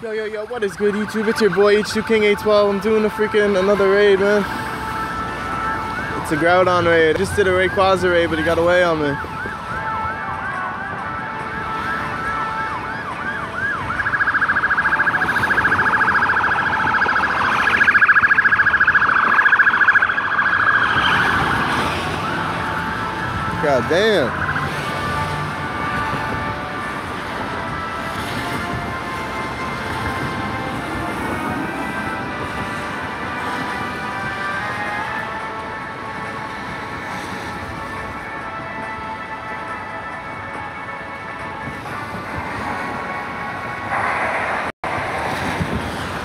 Yo, yo, yo, what is good, YouTube? It's your boy, H2 King 812. I'm doing a freaking another raid, man. It's a Groudon raid. I just did a Rayquaza raid, but he got away on me. God damn.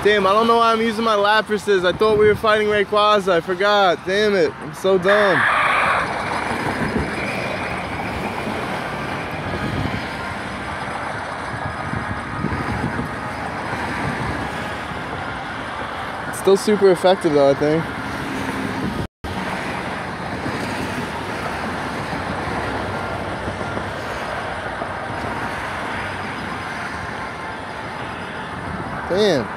Damn, I don't know why I'm using my Laprases. I thought we were fighting Rayquaza. I forgot. Damn it. I'm so dumb. still super effective though, I think. Damn.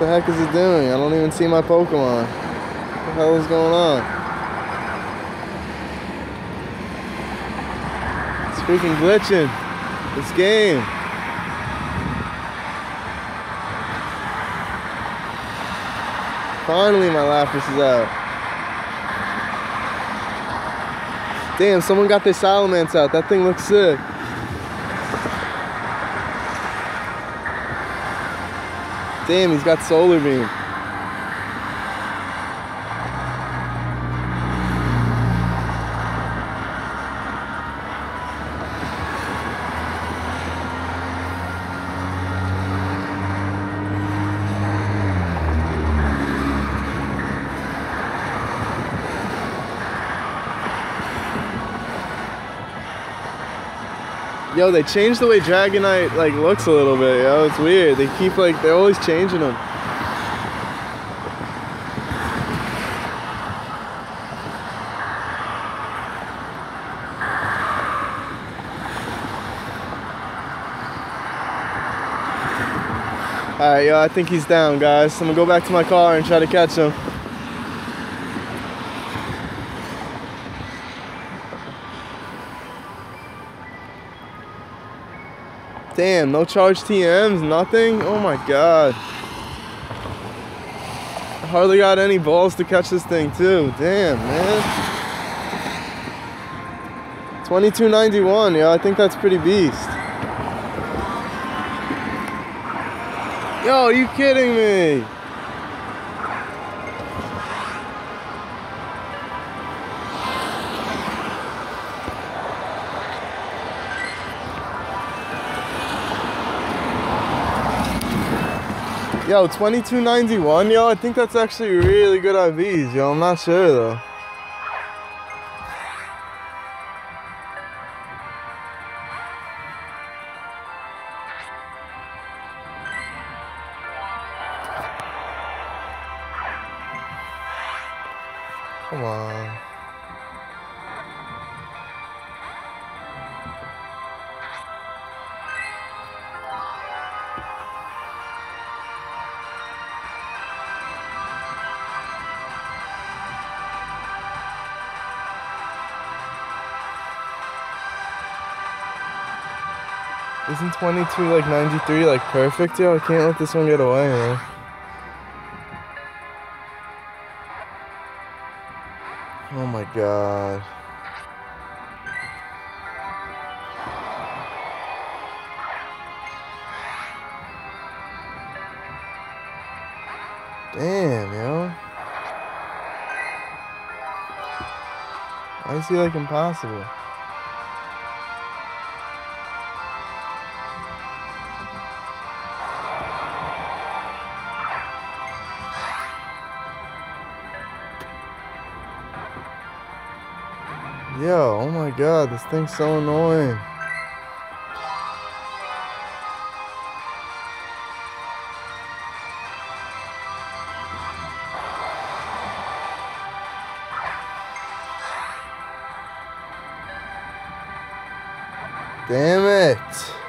The heck is it doing? I don't even see my Pokemon. What the hell is going on? It's freaking glitching. This game. Finally my Lapras is out. Damn, someone got their Salamence out. That thing looks sick. Damn, he's got solar beam. Yo, they changed the way Dragonite like looks a little bit, yo. It's weird. They keep like they're always changing them. Alright, yo, I think he's down, guys. I'm gonna go back to my car and try to catch him. Damn, no charge TMs, nothing? Oh my god. I hardly got any balls to catch this thing too. Damn, man. 2291, yeah, I think that's pretty beast. Yo, are you kidding me? Yo, 2291, yo, I think that's actually really good IVs, yo. I'm not sure though. Come on. Isn't 22 like 93 like perfect, yo? I can't let this one get away, man. Oh my god. Damn, yo. Why is he like impossible? Yo, oh my god, this thing's so annoying. Damn it.